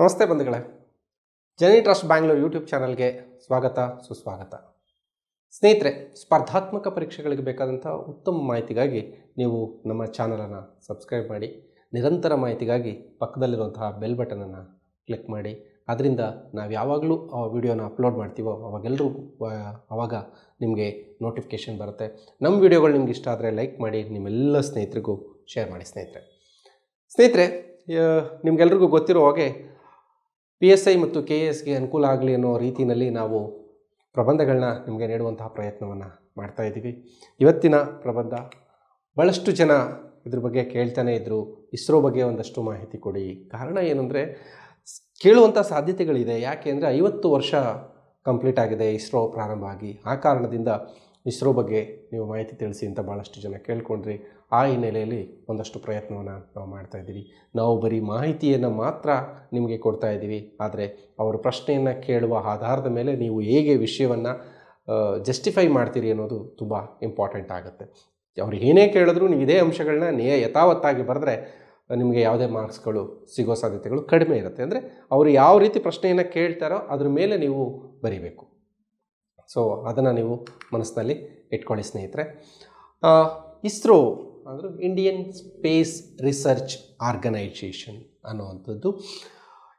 ನಮಸ್ತೆ ಬಂಧುಗಳೇ. ಜನಿ trust Bangalore YouTube ಚಾನಲ್ಗೆ ಸ್ವಾಗತ, ಸುಸ್ವಾಗತ. ಸ್ನೇಹಿತರೆ, ಸ್ಪರ್ಧಾತ್ಮಕ ಪರೀಕ್ಷೆಗಳಿಗೆ ಬೇಕಾದಂಥ ಉತ್ತಮ ಮಾಹಿತಿಗಾಗಿ ನೀವು ನಮ್ಮ ಚಾನಲನ್ನು ಸಬ್ಸ್ಕ್ರೈಬ್ ಮಾಡಿ, ನಿರಂತರ ಮಾಹಿತಿಗಾಗಿ ಪಕ್ಕದಲ್ಲಿರುವಂತಹ ಬೆಲ್ ಬಟನನ್ನು ಕ್ಲಿಕ್ ಮಾಡಿ. ಅದರಿಂದ ನಾವು ಯಾವಾಗಲೂ ಆ ವಿಡಿಯೋನ ಅಪ್ಲೋಡ್ ಮಾಡ್ತೀವೋ ಅವಾಗೆಲ್ಲರೂ ಆವಾಗ ನಿಮಗೆ ನೋಟಿಫಿಕೇಷನ್ ಬರುತ್ತೆ. ನಮ್ಮ ವಿಡಿಯೋಗಳು ನಿಮ್ಗೆ ಇಷ್ಟ ಆದರೆ ಲೈಕ್ ಮಾಡಿ, ನಿಮ್ಮೆಲ್ಲ ಸ್ನೇಹಿತರಿಗೂ ಶೇರ್ ಮಾಡಿ ಸ್ನೇಹಿತರೆ. ಸ್ನೇಹಿತರೆ ನಿಮ್ಗೆಲ್ರಿಗೂ ಗೊತ್ತಿರೋ ಹಾಗೆ ಪಿ ಎಸ್ ಐ ಮತ್ತು ಕೆ ಎಸ್ಗೆ ಅನುಕೂಲ ಆಗಲಿ ಅನ್ನೋ ರೀತಿಯಲ್ಲಿ ನಾವು ಪ್ರಬಂಧಗಳನ್ನ ನಿಮಗೆ ನೀಡುವಂತಹ ಪ್ರಯತ್ನವನ್ನು ಮಾಡ್ತಾ ಇದ್ದೀವಿ. ಇವತ್ತಿನ ಪ್ರಬಂಧ ಭಾಳಷ್ಟು ಜನ ಇದ್ರ ಬಗ್ಗೆ ಕೇಳ್ತಾನೆ ಇದ್ದರು ಇಸ್ರೋ ಬಗ್ಗೆ ಒಂದಷ್ಟು ಮಾಹಿತಿ ಕೊಡಿ. ಕಾರಣ ಏನಂದರೆ ಕೇಳುವಂಥ ಸಾಧ್ಯತೆಗಳಿದೆ. ಯಾಕೆ ಅಂದರೆ ಐವತ್ತು ವರ್ಷ ಕಂಪ್ಲೀಟ್ ಆಗಿದೆ ಇಸ್ರೋ ಪ್ರಾರಂಭ ಆಗಿ. ಆ ಕಾರಣದಿಂದ ಇಸ್ರೋ ಬಗ್ಗೆ ನೀವು ಮಾಹಿತಿ ತಿಳಿಸಿ ಅಂತ ಭಾಳಷ್ಟು ಜನ ಕೇಳ್ಕೊಂಡ್ರಿ ಆ ಹಿನ್ನೆಲೆಯಲ್ಲಿ ಒಂದಷ್ಟು ಪ್ರಯತ್ನವನ್ನು ನಾವು ಮಾಡ್ತಾ ಇದ್ದೀವಿ. ನಾವು ಬರೀ ಮಾಹಿತಿಯನ್ನು ಮಾತ್ರ ನಿಮಗೆ ಕೊಡ್ತಾ ಇದ್ದೀವಿ. ಆದರೆ ಅವರು ಪ್ರಶ್ನೆಯನ್ನು ಕೇಳುವ ಆಧಾರದ ಮೇಲೆ ನೀವು ಹೇಗೆ ವಿಷಯವನ್ನು ಜಸ್ಟಿಫೈ ಮಾಡ್ತೀರಿ ಅನ್ನೋದು ತುಂಬ ಇಂಪಾರ್ಟೆಂಟ್ ಆಗುತ್ತೆ. ಅವ್ರು ಏನೇ ಕೇಳಿದ್ರು ನೀವು ಇದೇ ಅಂಶಗಳನ್ನ ನೇ ಯಥಾವತ್ತಾಗಿ ಬರೆದ್ರೆ ನಿಮಗೆ ಯಾವುದೇ ಮಾರ್ಕ್ಸ್ಗಳು ಸಿಗೋ ಸಾಧ್ಯತೆಗಳು ಕಡಿಮೆ ಇರುತ್ತೆ. ಅಂದರೆ ಅವರು ಯಾವ ರೀತಿ ಪ್ರಶ್ನೆಯನ್ನು ಕೇಳ್ತಾರೋ ಅದ್ರ ಮೇಲೆ ನೀವು ಬರೀಬೇಕು. ಸೊ ಅದನ್ನು ನೀವು ಮನಸ್ಸಿನಲ್ಲಿ ಇಟ್ಕೊಳ್ಳಿ, ಸ್ನೇಹಿತರೆ. ಇಸ್ರೋ ಅಂದರೆ ಇಂಡಿಯನ್ ಸ್ಪೇಸ್ ರಿಸರ್ಚ್ ಆರ್ಗನೈಜೇಷನ್ ಅನ್ನುವಂಥದ್ದು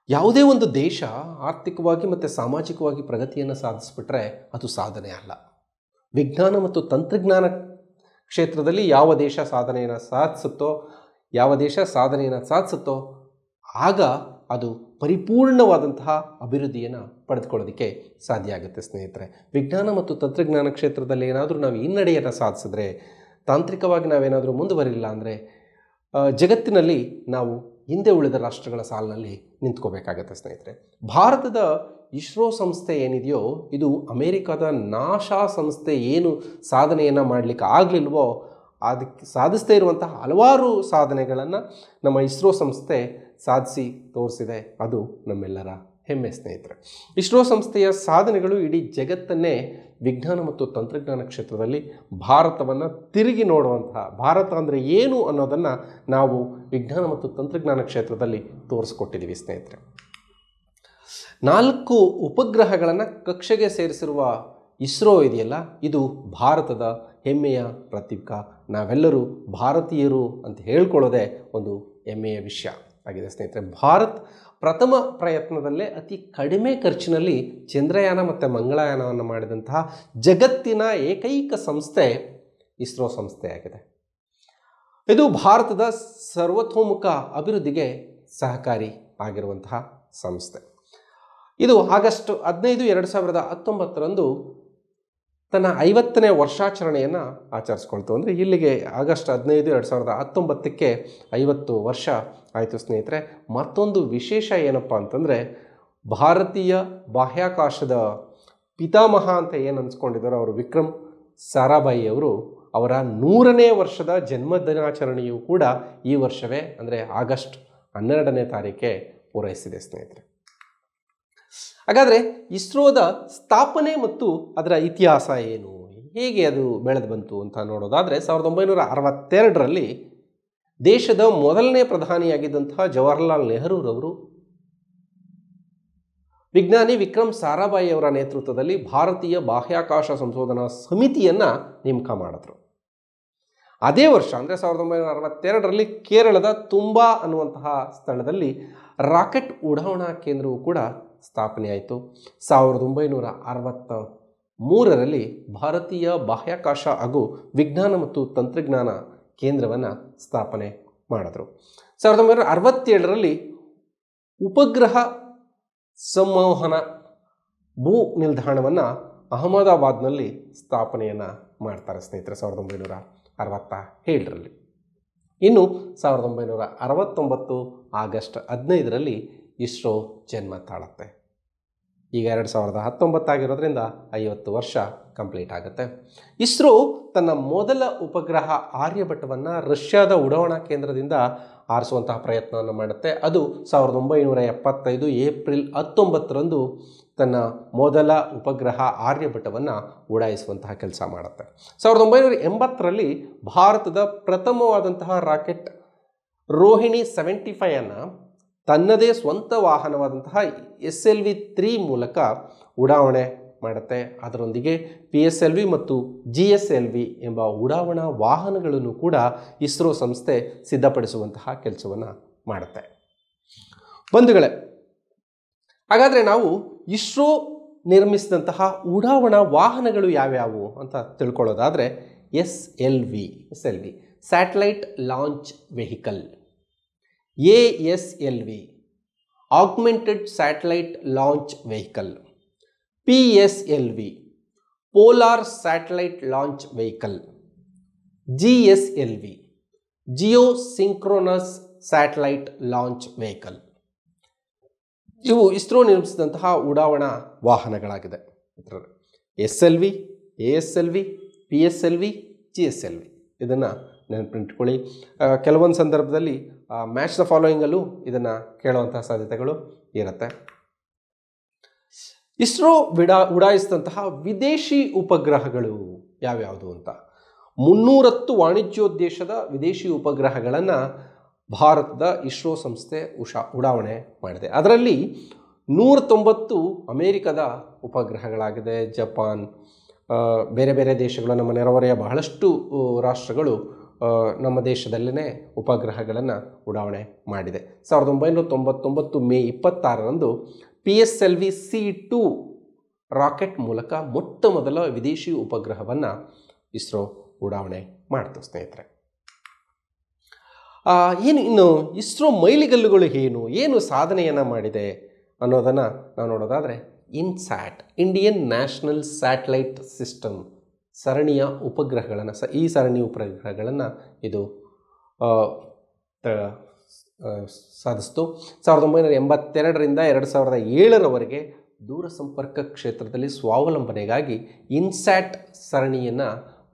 ಯಾವುದೇ ಒಂದು ದೇಶ ಆರ್ಥಿಕವಾಗಿ ಮತ್ತು ಸಾಮಾಜಿಕವಾಗಿ ಪ್ರಗತಿಯನ್ನು ಸಾಧಿಸ್ಬಿಟ್ರೆ ಅದು ಸಾಧನೆ ಅಲ್ಲ. ವಿಜ್ಞಾನ ಮತ್ತು ತಂತ್ರಜ್ಞಾನ ಕ್ಷೇತ್ರದಲ್ಲಿ ಯಾವ ದೇಶ ಸಾಧನೆಯನ್ನು ಸಾಧಿಸುತ್ತೋ, ಯಾವ ದೇಶ ಸಾಧನೆಯನ್ನು ಸಾಧಿಸುತ್ತೋ, ಆಗ ಅದು ಪರಿಪೂರ್ಣವಾದಂತಹ ಅಭಿವೃದ್ಧಿಯನ್ನು ಪಡೆದುಕೊಳ್ಳೋದಕ್ಕೆ ಸಾಧ್ಯ ಆಗುತ್ತೆ, ಸ್ನೇಹಿತರೆ. ವಿಜ್ಞಾನ ಮತ್ತು ತಂತ್ರಜ್ಞಾನ ಕ್ಷೇತ್ರದಲ್ಲಿ ಏನಾದರೂ ನಾವು ಹಿನ್ನಡೆಯನ್ನು ಸಾಧಿಸಿದ್ರೆ, ತಾಂತ್ರಿಕವಾಗಿ ನಾವೇನಾದರೂ ಮುಂದುವರಿಲ್ಲ ಅಂದರೆ ಜಗತ್ತಿನಲ್ಲಿ ನಾವು ಹಿಂದೆ ಉಳಿದ ರಾಷ್ಟ್ರಗಳ ಸಾಲಿನಲ್ಲಿ ನಿಂತ್ಕೋಬೇಕಾಗತ್ತೆ, ಸ್ನೇಹಿತರೆ. ಭಾರತದ ಇಸ್ರೋ ಸಂಸ್ಥೆ ಏನಿದೆಯೋ, ಇದು ಅಮೇರಿಕಾದ ನಾಶಾ ಸಂಸ್ಥೆ ಏನು ಸಾಧನೆಯನ್ನು ಮಾಡಲಿಕ್ಕೆ ಆಗಲಿಲ್ವೋ, ಅದಕ್ಕೆ ಸಾಧಿಸದೇ ಇರುವಂತಹ ಹಲವಾರು ಸಾಧನೆಗಳನ್ನು ನಮ್ಮ ಇಸ್ರೋ ಸಂಸ್ಥೆ ಸಾಧಿಸಿ ತೋರಿಸಿದೆ ಅದು ನಮ್ಮೆಲ್ಲರ ಹೆಮ್ಮೆ ಸ್ನೇಹಿತರೆ. ಇಸ್ರೋ ಸಂಸ್ಥೆಯ ಸಾಧನೆಗಳು ಇಡೀ ಜಗತ್ತನ್ನೇ ವಿಜ್ಞಾನ ಮತ್ತು ತಂತ್ರಜ್ಞಾನ ಕ್ಷೇತ್ರದಲ್ಲಿ ಭಾರತವನ್ನು ತಿರುಗಿ ನೋಡುವಂತಹ, ಭಾರತ ಅಂದರೆ ಏನು ಅನ್ನೋದನ್ನು ನಾವು ವಿಜ್ಞಾನ ಮತ್ತು ತಂತ್ರಜ್ಞಾನ ಕ್ಷೇತ್ರದಲ್ಲಿ ತೋರಿಸ್ಕೊಟ್ಟಿದ್ದೀವಿ ಸ್ನೇಹಿತರೆ. ನಾಲ್ಕು ಉಪಗ್ರಹಗಳನ್ನು ಕಕ್ಷೆಗೆ ಸೇರಿಸಿರುವ ಇಸ್ರೋ ಇದೆಯಲ್ಲ, ಇದು ಭಾರತದ ಹೆಮ್ಮೆಯ ಪ್ರತೀಕ. ನಾವೆಲ್ಲರೂ ಭಾರತೀಯರು ಅಂತ ಹೇಳ್ಕೊಳ್ಳೋದೇ ಒಂದು ಹೆಮ್ಮೆಯ ವಿಷಯ. ಆಗಿದೆ ಸ್ನೇಹಿತರೆ. ಭಾರತ್ ಪ್ರಥಮ ಪ್ರಯತ್ನದಲ್ಲೇ ಅತಿ ಕಡಿಮೆ ಖರ್ಚಿನಲ್ಲಿ ಚಂದ್ರಯಾನ ಮತ್ತು ಮಂಗಳಯಾನವನ್ನು ಮಾಡಿದಂತಹ ಜಗತ್ತಿನ ಏಕೈಕ ಸಂಸ್ಥೆ ಇಸ್ರೋ ಸಂಸ್ಥೆಯಾಗಿದೆ ಇದು ಭಾರತದ ಸರ್ವತೋಮುಖ ಅಭಿವೃದ್ಧಿಗೆ ಸಹಕಾರಿ ಆಗಿರುವಂತಹ ಸಂಸ್ಥೆ. ಇದು ಆಗಸ್ಟ್ ಹದಿನೈದು, ಎರಡು ಸಾವಿರದ ಹತ್ತೊಂಬತ್ತರಂದು ತನ್ನ ಐವತ್ತನೇ ವರ್ಷಾಚರಣೆಯನ್ನು ಆಚರಿಸ್ಕೊಳ್ತು. ಅಂದರೆ ಇಲ್ಲಿಗೆ ಆಗಸ್ಟ್ ಹದಿನೈದು, ಎರಡು ಸಾವಿರದ ಹತ್ತೊಂಬತ್ತಕ್ಕೆ ಐವತ್ತು ವರ್ಷ ಆಯಿತು ಸ್ನೇಹಿತರೆ. ಮತ್ತೊಂದು ವಿಶೇಷ ಏನಪ್ಪ ಅಂತಂದರೆ, ಭಾರತೀಯ ಬಾಹ್ಯಾಕಾಶದ ಪಿತಾಮಹ ಅಂತ ಏನು ಅನ್ಸ್ಕೊಂಡಿದ್ದಾರೆ ಅವರು, ವಿಕ್ರಮ್ ಸಾರಾಭಾಯಿ ಅವರು, ಅವರ ನೂರನೇ ವರ್ಷದ ಜನ್ಮ ದಿನಾಚರಣೆಯು ಕೂಡ ಈ ವರ್ಷವೇ, ಅಂದರೆ ಆಗಸ್ಟ್ ಹನ್ನೆರಡನೇ ತಾರೀಕೆ ಪೂರೈಸಿದೆ ಸ್ನೇಹಿತರೆ. ಹಾಗಾದರೆ ಇಸ್ರೋದ ಸ್ಥಾಪನೆ ಮತ್ತು ಅದರ ಇತಿಹಾಸ ಏನು? ಹೇಗೆ ಅದು ಬೆಳೆದು ಬಂತು ಅಂತ ನೋಡೋದಾದರೆ ಸಾವಿರದ ಒಂಬೈನೂರ ಅರವತ್ತೆರಡರಲ್ಲಿ ದೇಶದ ಮೊದಲನೇ ಪ್ರಧಾನಿಯಾಗಿದ್ದಂತಹ ಜವಾಹರ್ಲಾಲ್ ನೆಹರೂರವರು ವಿಜ್ಞಾನಿ ವಿಕ್ರಮ್ ಸಾರಾಭಾಯಿ ಅವರ ನೇತೃತ್ವದಲ್ಲಿ ಭಾರತೀಯ ಬಾಹ್ಯಾಕಾಶ ಸಂಶೋಧನಾ ಸಮಿತಿಯನ್ನು ನೇಮಕ ಮಾಡಿದ್ರು. ಅದೇ ವರ್ಷ, ಅಂದರೆ ಸಾವಿರದ ಒಂಬೈನೂರ ಅರವತ್ತೆರಡರಲ್ಲಿ ಕೇರಳದ ತುಂಬಾ ಅನ್ನುವಂತಹ ಸ್ಥಳದಲ್ಲಿ ರಾಕೆಟ್ ಉಡಾವಣಾ ಕೇಂದ್ರವು ಕೂಡ ಸ್ಥಾಪನೆಯಾಯಿತು ಸಾವಿರದ ಒಂಬೈನೂರ ಅರವತ್ತ ಮೂರರಲ್ಲಿ ಭಾರತೀಯ ಬಾಹ್ಯಾಕಾಶ ಹಾಗೂ ವಿಜ್ಞಾನ ಮತ್ತು ತಂತ್ರಜ್ಞಾನ ಕೇಂದ್ರವನ್ನು ಸ್ಥಾಪನೆ ಮಾಡಿದ್ರು. ಸಾವಿರದ ಒಂಬೈನೂರ ಅರವತ್ತೇಳರಲ್ಲಿ ಉಪಗ್ರಹ ಸಂವಹನ ಭೂ ನಿಲ್ದಾಣವನ್ನು ಅಹಮದಾಬಾದ್ನಲ್ಲಿ ಸ್ಥಾಪನೆಯನ್ನು ಮಾಡ್ತಾರೆ ಸ್ನೇಹಿತರೆ ಸಾವಿರದ ಒಂಬೈನೂರ ಅರವತ್ತ ಏಳರಲ್ಲಿ ಇನ್ನು ಸಾವಿರದ ಒಂಬೈನೂರ ಅರವತ್ತೊಂಬತ್ತು ಆಗಸ್ಟ್ ಹದಿನೈದರಲ್ಲಿ ಇಸ್ರೋ ಜನ್ಮ ತಾಳುತ್ತೆ. ಈಗ ಎರಡು ಸಾವಿರದ ಹತ್ತೊಂಬತ್ತಾಗಿರೋದ್ರಿಂದ ಐವತ್ತು ವರ್ಷ ಕಂಪ್ಲೀಟ್ ಆಗುತ್ತೆ. ಇಸ್ರೋ ತನ್ನ ಮೊದಲ ಉಪಗ್ರಹ ಆರ್ಯಭಟ್ಟವನ್ನು ರಷ್ಯಾದ ಉಡಾವಣಾ ಕೇಂದ್ರದಿಂದ ಆರಿಸುವಂತಹ ಪ್ರಯತ್ನವನ್ನು ಮಾಡುತ್ತೆ. ಅದು ಸಾವಿರದ ಒಂಬೈನೂರ ಎಪ್ಪತ್ತೈದು ಏಪ್ರಿಲ್ ಹತ್ತೊಂಬತ್ತರಂದು ತನ್ನ ಮೊದಲ ಉಪಗ್ರಹ ಆರ್ಯಭಟ್ಟವನ್ನು ಉಡಾಯಿಸುವಂತಹ ಕೆಲಸ ಮಾಡುತ್ತೆ. ಸಾವಿರದ ಒಂಬೈನೂರ ಎಂಬತ್ತರಲ್ಲಿ ಭಾರತದ ಪ್ರಥಮವಾದಂತಹ ರಾಕೆಟ್ ರೋಹಿಣಿ ಸೆವೆಂಟಿ ಫೈವನ್ನು ತನ್ನದೇ ಸ್ವಂತ ವಾಹನವಾದಂತಹ ಎಸ್ ಎಲ್ ವಿ ತ್ರೀ ಮೂಲಕ ಉಡಾವಣೆ ಮಾಡುತ್ತೆ. ಅದರೊಂದಿಗೆ ಪಿ ಎಸ್ ಎಲ್ ವಿ ಮತ್ತು ಜಿ ಎಸ್ ಎಲ್ ವಿ ಎಂಬ ಉಡಾವಣಾ ವಾಹನಗಳನ್ನು ಕೂಡ ಇಸ್ರೋ ಸಂಸ್ಥೆ ಸಿದ್ಧಪಡಿಸುವಂತಹ ಕೆಲಸವನ್ನು ಮಾಡುತ್ತೆ. ಬಂಧುಗಳೇ, ಹಾಗಾದರೆ ನಾವು ಇಸ್ರೋ ನಿರ್ಮಿಸಿದಂತಹ ಉಡಾವಣಾ ವಾಹನಗಳು ಯಾವ್ಯಾವು ಅಂತ ತಿಳ್ಕೊಳ್ಳೋದಾದರೆ S L V S L V satellite launch vehicle. A S L V augmented satellite launch vehicle P S L V polar satellite launch vehicle G S L V geosynchronous satellite launch vehicle ಇವು ಇಸ್ರೋ ನಿರ್ಮಿಸಿದಂತಹ ಉಡಾವಣಾ ವಾಹನಗಳಾಗಿದೆ. S L V, A S L V, P S L V, G S L V. ಇದನ್ನು ನೆನಪಿಟ್ಕೊಳ್ಳಿ. ಕೆಲವೊಂದು ಸಂದರ್ಭದಲ್ಲಿ match the ಫಾಲೋಯಿಂಗಲ್ಲೂ ಇದನ್ನು ಕೇಳುವಂತಹ ಸಾಧ್ಯತೆಗಳು ಇರುತ್ತೆ. ಇಸ್ರೋ ವಿಡಾ, ಉಡಾಯಿಸಿದಂತಹ ವಿದೇಶಿ ಉಪಗ್ರಹಗಳು ಯಾವ್ಯಾವುದು ಅಂತ. ಮುನ್ನೂರತ್ತು ವಾಣಿಜ್ಯೋದ್ದೇಶದ ವಿದೇಶಿ ಉಪಗ್ರಹಗಳನ್ನು ಭಾರತದ ಇಸ್ರೋ ಸಂಸ್ಥೆ ಉಷಾ, ಉಡಾವಣೆ ಮಾಡಿದೆ. ಅದರಲ್ಲಿ ನೂರ ತೊಂಬತ್ತು ಅಮೇರಿಕದ ಉಪಗ್ರಹಗಳಾಗಿದೆ, ಜಪಾನ್ ಬೇರೆ ಬೇರೆ ದೇಶಗಳು ನಮ್ಮ ನೆರೆಹೊರೆಯ ಬಹಳಷ್ಟು ರಾಷ್ಟ್ರಗಳು ನಮ್ಮ ದೇಶದಲ್ಲೇ ಉಪಗ್ರಹಗಳನ್ನು ಉಡಾವಣೆ ಮಾಡಿದೆ. ಸಾವಿರದ ಒಂಬೈನೂರ ತೊಂಬತ್ತೊಂಬತ್ತು ಮೇ ಇಪ್ಪತ್ತಾರರಂದು P S L V C two rocket ಮೂಲಕ ಮೊಟ್ಟ ಮೊದಲ ವಿದೇಶಿ ಉಪಗ್ರಹವನ್ನು ಇಸ್ರೋ ಉಡಾವಣೆ ಮಾಡ್ತು, ಸ್ನೇಹಿತರೆ. ಏನು ಇನ್ನು ಇಸ್ರೋ ಮೈಲಿಗಲ್ಲುಗಳು ಏನು ಏನು ಸಾಧನೆಯನ್ನು ಮಾಡಿದೆ ಅನ್ನೋದನ್ನು ನಾವು ನೋಡೋದಾದರೆ, INSAT, Indian national satellite system ಸರಣಿಯ ಉಪಗ್ರಹಗಳನ್ನು ಸ, ಈ ಸರಣಿ ಉಪಗ್ರಹಗಳನ್ನು ಇದು ಸಾಧಿಸ್ತು. ಸಾವಿರದ ಒಂಬೈನೂರ ಎಂಬತ್ತೆರಡರಿಂದ ಎರಡು ಸಾವಿರದ ಏಳರವರೆಗೆ ದೂರಸಂಪರ್ಕ ಕ್ಷೇತ್ರದಲ್ಲಿ ಸ್ವಾವಲಂಬನೆಗಾಗಿ ಇನ್ಸ್ಯಾಟ್ ಸರಣಿಯನ್ನು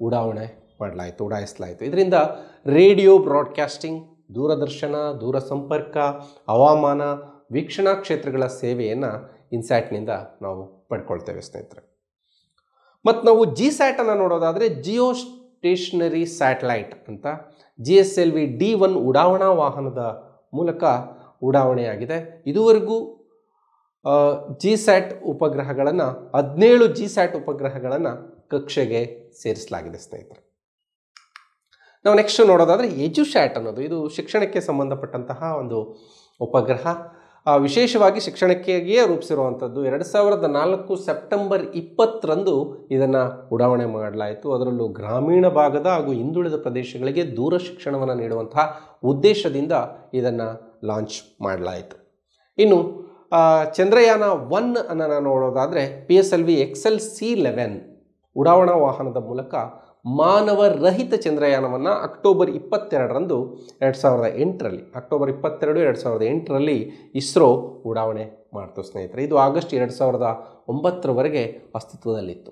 ಉಡಾವಣೆ ಮಾಡಲಾಯಿತು, ಉಡಾಯಿಸಲಾಯಿತು. ಇದರಿಂದ ರೇಡಿಯೋ ಬ್ರಾಡ್ಕಾಸ್ಟಿಂಗ್ ದೂರದರ್ಶನ ದೂರ ಸಂಪರ್ಕ ಹವಾಮಾನ, ವೀಕ್ಷಣಾ ಕ್ಷೇತ್ರಗಳ ಸೇವೆಯನ್ನು ಇನ್ಸ್ಯಾಟ್ನಿಂದ ನಾವು ಪಡ್ಕೊಳ್ತೇವೆ ಸ್ನೇಹಿತರೆ. ಮತ್ತು ನಾವು ಜಿ ಸ್ಯಾಟನ್ನು ನೋಡೋದಾದರೆ ಜಿಯೋ ಸ್ಟೇಷನರಿ ಸ್ಯಾಟಲೈಟ್ ಅಂತ. G S L V D one ಉಡಾವಣಾ ವಾಹನದ ಮೂಲಕ ಉಡಾವಣೆಯಾಗಿದೆ. ಇದುವರೆಗೂ ಜಿ ಸ್ಯಾಟ್ ಉಪಗ್ರಹಗಳನ್ನು, ಹದಿನೇಳು ಜಿ ಸ್ಯಾಟ್ ಉಪಗ್ರಹಗಳನ್ನು ಕಕ್ಷೆಗೆ ಸೇರಿಸಲಾಗಿದೆ, ಸ್ನೇಹಿತರೆ. ನಾವು ನೆಕ್ಸ್ಟ್ ನೋಡೋದಾದರೆ ಎಜುಶ್ಯಾಟ್ ಅನ್ನೋದು. ಇದು ಶಿಕ್ಷಣಕ್ಕೆ ಸಂಬಂಧಪಟ್ಟಂತಹ ಒಂದು ಉಪಗ್ರಹ. ವಿಶೇಷವಾಗಿ ಶಿಕ್ಷಣಕ್ಕಾಗಿಯೇ ರೂಪಿಸಿರುವಂಥದ್ದು ಎರಡು ಸಾವಿರದ ನಾಲ್ಕು ಸೆಪ್ಟೆಂಬರ್ ಇಪ್ಪತ್ತರಂದು ಇದನ್ನು ಉಡಾವಣೆ ಮಾಡಲಾಯಿತು. ಅದರಲ್ಲೂ ಗ್ರಾಮೀಣ ಭಾಗದ ಹಾಗೂ ಹಿಂದುಳಿದ ಪ್ರದೇಶಗಳಿಗೆ ದೂರ ಶಿಕ್ಷಣವನ್ನು ನೀಡುವಂತಹ ಉದ್ದೇಶದಿಂದ ಇದನ್ನು ಲಾಂಚ್ ಮಾಡಲಾಯಿತು. ಇನ್ನು ಚಂದ್ರಯಾನ ಒನ್ ಅನ್ನು ನಾನು ನೋಡೋದಾದರೆ P S L V X L C eleven ಉಡಾವಣಾ ವಾಹನದ ಮೂಲಕ ಮಾನವ ರಹಿತ ಚಂದ್ರಯಾನವನ್ನು ಅಕ್ಟೋಬರ್ ಇಪ್ಪತ್ತೆರಡರಂದು ಎರಡು ಸಾವಿರದ ಎಂಟರಲ್ಲಿ, ಅಕ್ಟೋಬರ್ ಇಪ್ಪತ್ತೆರಡು ಎರಡು ಸಾವಿರದ ಎಂಟರಲ್ಲಿ ಇಸ್ರೋ ಉಡಾವಣೆ ಮಾಡ್ತು ಸ್ನೇಹಿತರೆ. ಇದು ಆಗಸ್ಟ್ ಎರಡು ಸಾವಿರದ ಒಂಬತ್ತರವರೆಗೆ ಅಸ್ತಿತ್ವದಲ್ಲಿತ್ತು.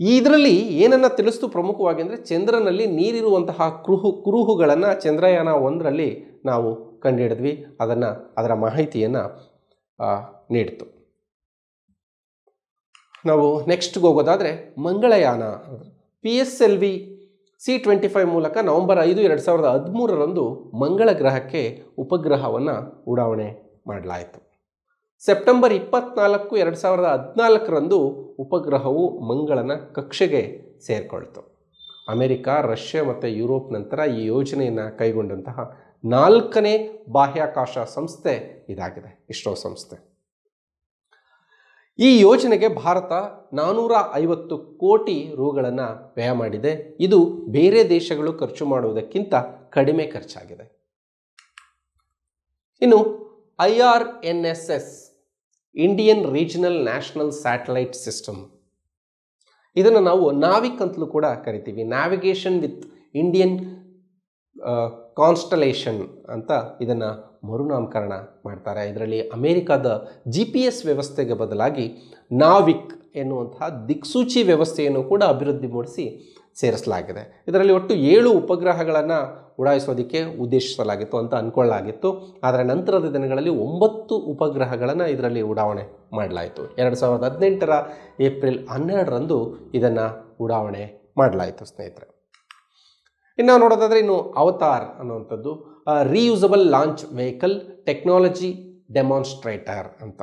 ಇದರಲ್ಲಿ ಏನನ್ನು ತಿಳಿಸ್ತು ಪ್ರಮುಖವಾಗಿ ಅಂದರೆ ಚಂದ್ರನಲ್ಲಿ ನೀರಿರುವಂತಹ ಕುರುಹು, ಕುರುಹುಗಳನ್ನು ಚಂದ್ರಯಾನ ಒಂದರಲ್ಲಿ ನಾವು ಕಂಡುಹಿಡಿದ್ವಿ ಅದನ್ನು, ಅದರ ಮಾಹಿತಿಯನ್ನು ನೀಡಿತು. ನಾವು ನೆಕ್ಸ್ಟ್ಗೆ ಹೋಗೋದಾದರೆ Mangalyaan. P S L V C twenty five ಮೂಲಕ ನವೆಂಬರ್ ಐದು, ಎರಡು ಸಾವಿರದ ಹದಿಮೂರರಂದು ಮಂಗಳ ಗ್ರಹಕ್ಕೆ ಉಪಗ್ರಹವನ್ನು ಉಡಾವಣೆ ಮಾಡಲಾಯಿತು. ಸೆಪ್ಟೆಂಬರ್ ಇಪ್ಪತ್ನಾಲ್ಕು, ಎರಡು ಸಾವಿರದ ಹದಿನಾಲ್ಕರಂದು ಉಪಗ್ರಹವು ಮಂಗಳನ ಕಕ್ಷೆಗೆ ಸೇರಿಕೊಳ್ತು. ಅಮೆರಿಕ, ರಷ್ಯಾ ಮತ್ತು ಯುರೋಪ್ ನಂತರ ಈ ಯೋಜನೆಯನ್ನು ಕೈಗೊಂಡಂತಹ ನಾಲ್ಕನೇ ಬಾಹ್ಯಾಕಾಶ ಸಂಸ್ಥೆ ಇದಾಗಿದೆ, ಇಸ್ರೋ ಸಂಸ್ಥೆ. ಈ ಯೋಜನೆಗೆ ಭಾರತ ನಾನ್ನೂರ ಐವತ್ತು ಕೋಟಿ ರುಗಳನ್ನು ವ್ಯಯ ಮಾಡಿದೆ. ಇದು ಬೇರೆ ದೇಶಗಳು ಖರ್ಚು ಮಾಡುವುದಕ್ಕಿಂತ ಕಡಿಮೆ ಖರ್ಚಾಗಿದೆ. ಇನ್ನು I R N S S, Indian regional national satellite system. ಇದನ್ನು ನಾವು ನಾವಿಕ್ ಅಂತಲೂ ಕೂಡ ಕರಿತೀವಿ. ನ್ಯಾವಿಗೇಷನ್ ವಿತ್ ಇಂಡಿಯನ್ ಕಾನ್ಸ್ಟಲೇಷನ್ ಅಂತ ಇದನ್ನು ಮರುನಾಮಕರಣ ಮಾಡ್ತಾರೆ. ಇದರಲ್ಲಿ ಅಮೇರಿಕಾದ ಜಿ ಪಿ ಎಸ್ ವ್ಯವಸ್ಥೆಗೆ ಬದಲಾಗಿ ನಾವಿಕ್ ಎನ್ನುವಂತಹ ದಿಕ್ಸೂಚಿ ವ್ಯವಸ್ಥೆಯನ್ನು ಕೂಡ ಅಭಿವೃದ್ಧಿ ಮೂಡಿಸಿ ಸೇರಿಸಲಾಗಿದೆ. ಇದರಲ್ಲಿ ಒಟ್ಟು ಏಳು ಉಪಗ್ರಹಗಳನ್ನು ಉಡಾಯಿಸೋದಕ್ಕೆ ಉದ್ದೇಶಿಸಲಾಗಿತ್ತು ಅಂತ ಅಂದ್ಕೊಳ್ಳಲಾಗಿತ್ತು ಆದರೆ ನಂತರದ ದಿನಗಳಲ್ಲಿ ಒಂಬತ್ತು ಉಪಗ್ರಹಗಳನ್ನು ಇದರಲ್ಲಿ ಉಡಾವಣೆ ಮಾಡಲಾಯಿತು. ಎರಡು ಸಾವಿರದ ಹದಿನೆಂಟರ ಏಪ್ರಿಲ್ ಹನ್ನೆರಡರಂದು ಇದನ್ನು ಉಡಾವಣೆ ಮಾಡಲಾಯಿತು ಸ್ನೇಹಿತರೆ. ಇನ್ನು ನೋಡೋದಾದರೆ ಇನ್ನು ಅವತಾರ್ ಅನ್ನುವಂಥದ್ದು reusable launch vehicle technology demonstrator ಅಂತ.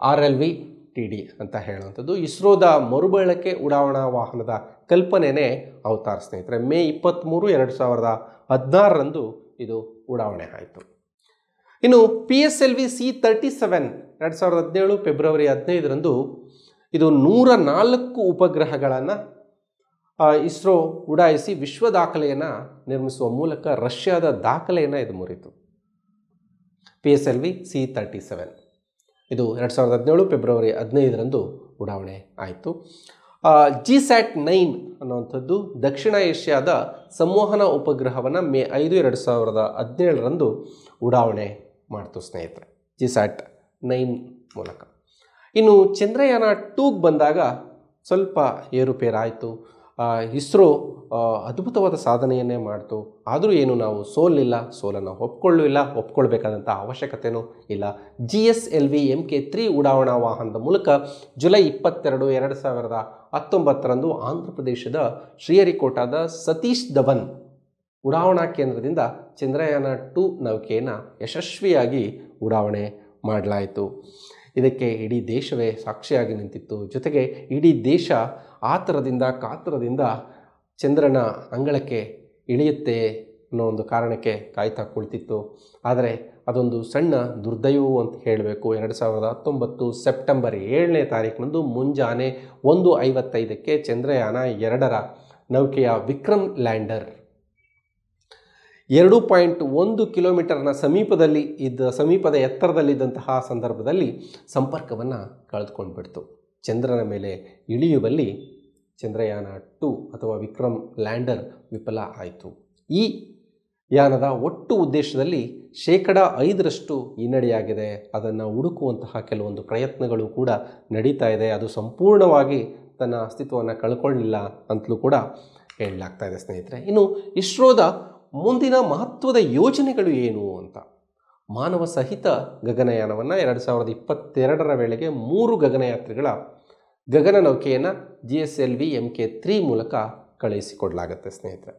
R L V T D ಅಂತ ಹೇಳುವಂಥದ್ದು. ಇಸ್ರೋದ ಮರುಬಳಕೆ ಉಡಾವಣಾ ವಾಹನದ ಕಲ್ಪನೆನೇ ಅವತಾರ ಸ್ನೇಹಿತರೆ. ಮೇ ಇಪ್ಪತ್ತ್ಮೂರು ಎರಡು ಸಾವಿರದ ಹದಿನಾರರಂದು ಇದು ಉಡಾವಣೆ ಆಯಿತು. ಇನ್ನು P S L V C thirty seven ಎರಡು ಸಾವಿರದ ಹದಿನೇಳು, ಫೆಬ್ರವರಿ ಹದಿನೈದರಂದು ಇದು ನೂರ ನಾಲ್ಕು ಉಪಗ್ರಹಗಳನ್ನು ಇಸ್ರೋ ಉಡಾಯಿಸಿ ವಿಶ್ವ ದಾಖಲೆಯನ್ನು ನಿರ್ಮಿಸುವ ಮೂಲಕ ರಷ್ಯಾದ ದಾಖಲೆಯನ್ನು ಇದು ಮುರಿತು. P S L V C thirty seven ಇದು ಎರಡು ಸಾವಿರದ ಹದಿನೇಳು ಫೆಬ್ರವರಿ ಹದಿನೈದರಂದು ಉಡಾವಣೆ ಆಯಿತು. ಜಿ ಸ್ಯಾಟ್ ನೈನ್ ಅನ್ನುವಂಥದ್ದು ದಕ್ಷಿಣ ಏಷ್ಯಾದ ಸಂವಹನ ಉಪಗ್ರಹವನ್ನು ಮೇ ಐದು ಎರಡು ಸಾವಿರದ ಹದಿನೇಳರಂದು ಉಡಾವಣೆ ಮಾಡ್ತು ಸ್ನೇಹಿತರೆ ಜಿ ಸ್ಯಾಟ್ ನೈನ್ ಮೂಲಕ. ಇನ್ನು ಚಂದ್ರಯಾನ ಟೂಗೆ ಬಂದಾಗ ಸ್ವಲ್ಪ ಏರುಪೇರಾಯಿತು. ಇಸ್ರೋ ಅದ್ಭುತವಾದ ಸಾಧನೆಯನ್ನೇ ಮಾಡ್ತು. ಆದರೂ ಏನು ನಾವು ಸೋಲಿಲ್ಲ, ಸೋಲನ್ನು ಒಪ್ಕೊಳ್ಳಿಲ್ಲ ಒಪ್ಕೊಳ್ಬೇಕಾದಂಥ ಅವಶ್ಯಕತೆಯೂ ಇಲ್ಲ. G S L V M K three ಉಡಾವಣಾ ವಾಹನದ ಮೂಲಕ ಜುಲೈ ಇಪ್ಪತ್ತೆರಡು, ಎರಡು ಸಾವಿರದ ಹತ್ತೊಂಬತ್ತರಂದು ಆಂಧ್ರ ಪ್ರದೇಶದ ಶ್ರೀಹರಿಕೋಟಾದ ಸತೀಶ್ ಧವನ್ ಉಡಾವಣಾ ಕೇಂದ್ರದಿಂದ ಚಂದ್ರಯಾನ ಟು ನೌಕೆಯನ್ನು ಯಶಸ್ವಿಯಾಗಿ ಉಡಾವಣೆ ಮಾಡಲಾಯಿತು. ಇದಕ್ಕೆ ಇಡೀ ದೇಶವೇ ಸಾಕ್ಷಿಯಾಗಿ ನಿಂತಿತ್ತು. ಜೊತೆಗೆ ಇಡೀ ದೇಶ ಆತರದಿಂದ, ಕಾತರದಿಂದ ಚಂದ್ರನ ಅಂಗಳಕ್ಕೆ ಇಳಿಯುತ್ತೆ ಅನ್ನೋ ಒಂದು ಕಾರಣಕ್ಕೆ ಕಾಯ್ತಾ ಕುಳಿತಿತ್ತು. ಆದರೆ ಅದೊಂದು ಸಣ್ಣ ದುರ್ದೈವವು ಅಂತ ಹೇಳಬೇಕು. ಎರಡು ಸಾವಿರದ ಹತ್ತೊಂಬತ್ತು ಸೆಪ್ಟೆಂಬರ್ ಏಳನೇ ತಾರೀಕಿನಂದು ಮುಂಜಾನೆ ಒಂದು ಐವತ್ತೈದಕ್ಕೆ ಚಂದ್ರಯಾನ ಎರಡರ ನೌಕೆಯ ವಿಕ್ರಮ್ ಲ್ಯಾಂಡರ್ ಎರಡು ಪಾಯಿಂಟ್ ಒಂದು ಕಿಲೋಮೀಟರ್ನ ಸಮೀಪದಲ್ಲಿ ಇದ್ದ, ಸಮೀಪದ ಎತ್ತರದಲ್ಲಿದ್ದಂತಹ ಸಂದರ್ಭದಲ್ಲಿ ಸಂಪರ್ಕವನ್ನು ಕಳೆದುಕೊಂಡ್ಬಿಡ್ತು. ಚಂದ್ರನ ಮೇಲೆ ಇಳಿಯುವಲ್ಲಿ ಚಂದ್ರಯಾನ ಟು ಅಥವಾ ವಿಕ್ರಮ್ ಲ್ಯಾಂಡರ್ ವಿಫಲ ಆಯಿತು. ಈ ಯಾನದ ಒಟ್ಟು ಉದ್ದೇಶದಲ್ಲಿ ಶೇಕಡ ಐದರಷ್ಟು ಹಿನ್ನಡೆಯಾಗಿದೆ. ಅದನ್ನು ಹುಡುಕುವಂತಹ ಕೆಲವೊಂದು ಪ್ರಯತ್ನಗಳು ಕೂಡ ನಡೀತಾ ಇದೆ. ಅದು ಸಂಪೂರ್ಣವಾಗಿ ತನ್ನ ಅಸ್ತಿತ್ವವನ್ನು ಕಳ್ಕೊಳ್ಳಿಲ್ಲ ಅಂತಲೂ ಕೂಡ ಹೇಳಲಾಗ್ತಾ ಇದೆ ಸ್ನೇಹಿತರೆ. ಇನ್ನು ಇಸ್ರೋದ ಮುಂದಿನ ಮಹತ್ವದ ಯೋಜನೆಗಳು ಏನು ಅಂತ. ಮಾನವ ಸಹಿತ ಗಗನಯಾನವನ್ನು ಎರಡು ಸಾವಿರದ ಇಪ್ಪತ್ತೆರಡರ ವೇಳೆಗೆ ಮೂರು ಗಗನಯಾತ್ರಿಗಳ ಗಗನ ನೌಕೆಯನ್ನು G S L V M K three ಮೂಲಕ ಕಳುಹಿಸಿಕೊಡಲಾಗುತ್ತೆ ಸ್ನೇಹಿತರೆ.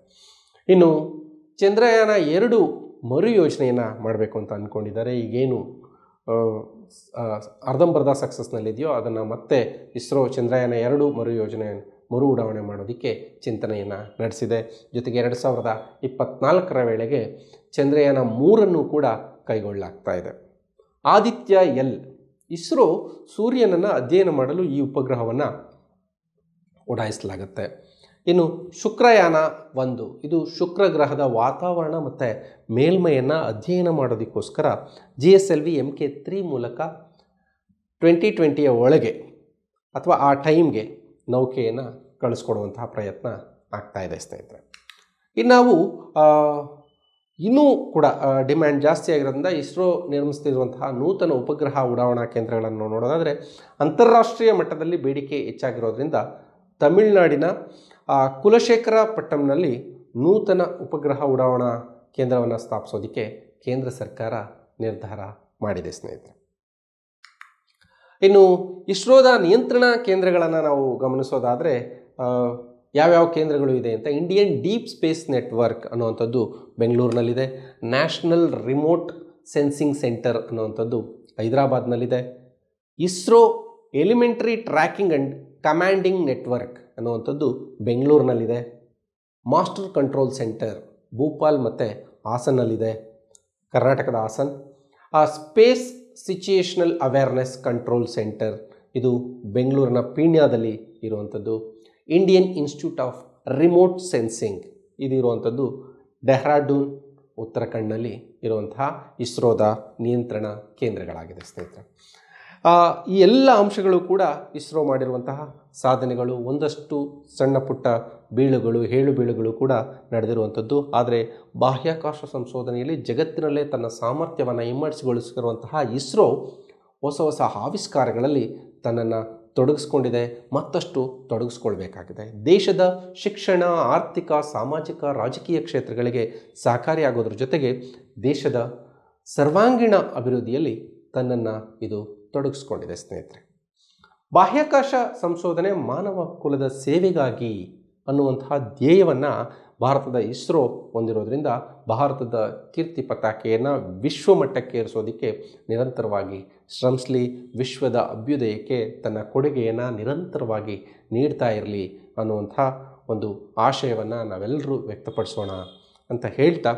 ಇನ್ನು ಚಂದ್ರಯಾನ ಎರಡು ಮರು ಯೋಜನೆಯನ್ನು ಮಾಡಬೇಕು ಅಂತ ಅಂದ್ಕೊಂಡಿದ್ದಾರೆ ಈಗೇನು ಅರ್ಧಂಬರ್ಧ ಸಕ್ಸಸ್ನಲ್ಲಿದೆಯೋ ಅದನ್ನು ಮತ್ತೆ ಇಸ್ರೋ ಚಂದ್ರಯಾನ ಎರಡು ಮರು ಯೋಜನೆ ಮರು ಉಡಾವಣೆ ಮಾಡೋದಕ್ಕೆ ಚಿಂತನೆಯನ್ನು ನಡೆಸಿದೆ. ಜೊತೆಗೆ ಎರಡು ಸಾವಿರದ ಇಪ್ಪತ್ನಾಲ್ಕರ ವೇಳೆಗೆ ಚಂದ್ರಯಾನ ಮೂರನ್ನು ಕೂಡ ಕೈಗೊಳ್ಳಲಾಗ್ತಾ ಇದೆ. ಆದಿತ್ಯ ಎಲ್ ಇಸ್ರೋ ಸೂರ್ಯನನ್ನು ಅಧ್ಯಯನ ಮಾಡಲು ಈ ಉಪಗ್ರಹವನ್ನು ಉಡಾಯಿಸಲಾಗುತ್ತೆ ಇನ್ನು ಶುಕ್ರಯಾನ ಒಂದು, ಇದು ಶುಕ್ರ ಗ್ರಹದ ವಾತಾವರಣ ಮತ್ತು ಮೇಲ್ಮೈಯನ್ನು ಅಧ್ಯಯನ ಮಾಡೋದಕ್ಕೋಸ್ಕರ G S L V M K three ಮೂಲಕ ಟ್ವೆಂಟಿ ಟ್ವೆಂಟಿಯ ಒಳಗೆ, ಅಥವಾ ಆ ಟೈಮ್ಗೆ ನೌಕೆಯನ್ನು ಕಳಿಸ್ಕೊಡುವಂತಹ ಪ್ರಯತ್ನ ಆಗ್ತಾ ಇದೆ ಸ್ನೇಹಿತರೆ. ಇನ್ನು ನಾವು ಇನ್ನೂ ಕೂಡ ಡಿಮ್ಯಾಂಡ್ ಜಾಸ್ತಿ ಆಗಿರೋದ್ರಿಂದ ಇಸ್ರೋ ನಿರ್ಮಿಸ್ತಿರುವಂತಹ ನೂತನ ಉಪಗ್ರಹ ಉಡಾವಣಾ ಕೇಂದ್ರಗಳನ್ನು ನೋಡೋದಾದರೆ ಅಂತಾರಾಷ್ಟ್ರೀಯ ಮಟ್ಟದಲ್ಲಿ ಬೇಡಿಕೆ ಹೆಚ್ಚಾಗಿರೋದ್ರಿಂದ ತಮಿಳುನಾಡಿನ ಕುಲಶೇಖರ ಪಟ್ಟಣಂನಲ್ಲಿ ನೂತನ ಉಪಗ್ರಹ ಉಡಾವಣಾ ಕೇಂದ್ರವನ್ನು ಸ್ಥಾಪಿಸೋದಕ್ಕೆ ಕೇಂದ್ರ ಸರ್ಕಾರ ನಿರ್ಧಾರ ಮಾಡಿದೆ ಸ್ನೇಹಿತರೆ. ಇನ್ನು ಇಸ್ರೋದ ನಿಯಂತ್ರಣ ಕೇಂದ್ರಗಳನ್ನು ನಾವು ಗಮನಿಸೋದಾದರೆ ಯಾವ್ಯಾವ ಕೇಂದ್ರಗಳು ಇದೆ ಅಂತ ಇಂಡಿಯನ್ ಡೀಪ್ ಸ್ಪೇಸ್ ನೆಟ್ವರ್ಕ್ ಅನ್ನುವಂಥದ್ದು ಬೆಂಗಳೂರಿನಲ್ಲಿದೆ, ನ್ಯಾಷನಲ್ ರಿಮೋಟ್ ಸೆನ್ಸಿಂಗ್ ಸೆಂಟರ್ ಅನ್ನುವಂಥದ್ದು ಹೈದರಾಬಾದ್ನಲ್ಲಿದೆ, ISRO elementary tracking and commanding network ಅನ್ನುವಂಥದ್ದು ಬೆಂಗಳೂರಿನಲ್ಲಿದೆ, ಮಾಸ್ಟರ್ ಕಂಟ್ರೋಲ್ ಸೆಂಟರ್ ಭೂಪಾಲ್ ಮತ್ತು ಹಾಸನ್ನಲ್ಲಿದೆ ಕರ್ನಾಟಕದ ಹಾಸನ್. ಆ space situational awareness control centre ಇದು ಬೆಂಗಳೂರಿನ ಪೀಣ್ಯದಲ್ಲಿ ಇರುವಂಥದ್ದು. Indian Institute of Remote Sensing ಇದಿರುವಂಥದ್ದು Dehradun, ಉತ್ತರಾಖಂಡ್ನಲ್ಲಿ ಇರುವಂತಹ ಇಸ್ರೋದ ನಿಯಂತ್ರಣ ಕೇಂದ್ರಗಳಾಗಿದೆ ಸ್ನೇಹಿತರೆ. ಈ ಎಲ್ಲ ಅಂಶಗಳು ಕೂಡ ಇಸ್ರೋ ಮಾಡಿರುವಂತಹ ಸಾಧನೆಗಳು ಒಂದಷ್ಟು ಸಣ್ಣ ಪುಟ್ಟ ಬೀಳುಗಳು, ಹೇಳು ಬೀಳುಗಳು ಕೂಡ ನಡೆದಿರುವಂಥದ್ದು. ಆದರೆ ಬಾಹ್ಯಾಕಾಶ ಸಂಶೋಧನೆಯಲ್ಲಿ ಜಗತ್ತಿನಲ್ಲೇ ತನ್ನ ಸಾಮರ್ಥ್ಯವನ್ನು ಇಮ್ಮಡಿಸಿಗೊಳಿಸಿರುವಂತಹ ಇಸ್ರೋ ಹೊಸ ಹೊಸ ಆವಿಷ್ಕಾರಗಳಲ್ಲಿ ತನ್ನನ್ನು ತೊಡಗಿಸ್ಕೊಂಡಿದೆ, ಮತ್ತಷ್ಟು ತೊಡಗಿಸ್ಕೊಳ್ಬೇಕಾಗಿದೆ. ದೇಶದ ಶಿಕ್ಷಣ, ಆರ್ಥಿಕ, ಸಾಮಾಜಿಕ, ರಾಜಕೀಯ ಕ್ಷೇತ್ರಗಳಿಗೆ ಸಹಕಾರಿಯಾಗೋದ್ರ ಜೊತೆಗೆ ದೇಶದ ಸರ್ವಾಂಗೀಣ ಅಭಿವೃದ್ಧಿಯಲ್ಲಿ ತನ್ನನ್ನು ಇದು ತೊಡಗಿಸ್ಕೊಂಡಿದೆ, ಸ್ನೇಹಿತರೆ. ಬಾಹ್ಯಾಕಾಶ ಸಂಶೋಧನೆ ಮಾನವ ಕುಲದ ಸೇವೆಗಾಗಿ ಅನ್ನುವಂತಹ ಧ್ಯೇಯವನ್ನು ಭಾರತದ ಇಸ್ರೋ ಹೊಂದಿರೋದ್ರಿಂದ ಭಾರತದ ಕೀರ್ತಿ ಪತಾಕೆಯನ್ನು ವಿಶ್ವಮಟ್ಟಕ್ಕೆ ಏರಿಸೋದಕ್ಕೆ ನಿರಂತರವಾಗಿ ಶ್ರಮಿಸಲಿ, ವಿಶ್ವದ ಅಭ್ಯುದಯಕ್ಕೆ ತನ್ನ ಕೊಡುಗೆಯನ್ನು ನಿರಂತರವಾಗಿ ನೀಡ್ತಾ ಇರಲಿ ಅನ್ನುವಂಥ ಒಂದು ಆಶಯವನ್ನು ನಾವೆಲ್ಲರೂ ವ್ಯಕ್ತಪಡಿಸೋಣ ಅಂತ ಹೇಳ್ತಾ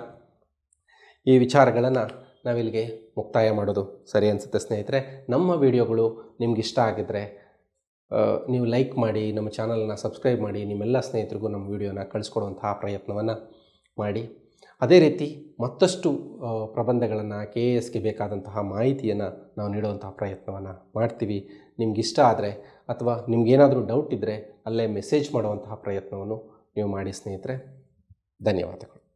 ಈ ವಿಚಾರಗಳನ್ನು ನಾವಿಲ್ಲಿಗೆ ಮುಕ್ತಾಯ ಮಾಡೋದು. ಸರಿ ಅನಿಸುತ್ತೆ ಸ್ನೇಹಿತರೆ, ನಮ್ಮ ವಿಡಿಯೋಗಳು ನಿಮ್ಗೆ ಇಷ್ಟ ಆಗಿದ್ದರೆ ನೀವು ಲೈಕ್ ಮಾಡಿ, ನಮ್ಮ ಚಾನಲ್ನ ಸಬ್ಸ್ಕ್ರೈಬ್ ಮಾಡಿ, ನಿಮ್ಮೆಲ್ಲ ಸ್ನೇಹಿತರಿಗೂ ನಮ್ಮ ವಿಡಿಯೋನ ಕಳಿಸ್ಕೊಡುವಂತಹ ಪ್ರಯತ್ನವನ್ನು ಮಾಡಿ. ಅದೇ ರೀತಿ ಮತ್ತಷ್ಟು ಪ್ರಬಂಧಗಳನ್ನು, ಕೆ ಎ ಎಸ್ಗೆ ಬೇಕಾದಂತಹ ಮಾಹಿತಿಯನ್ನು ನಾವು ನೀಡುವಂತಹ ಪ್ರಯತ್ನವನ್ನು ಮಾಡ್ತೀವಿ. ನಿಮ್ಗೆ ಇಷ್ಟ ಆದರೆ ಅಥವಾ ನಿಮಗೇನಾದರೂ ಡೌಟ್ ಇದ್ದರೆ ಅಲ್ಲೇ ಮೆಸೇಜ್ ಮಾಡುವಂತಹ ಪ್ರಯತ್ನವನ್ನು ನೀವು ಮಾಡಿ ಸ್ನೇಹಿತರೆ. ಧನ್ಯವಾದಗಳು.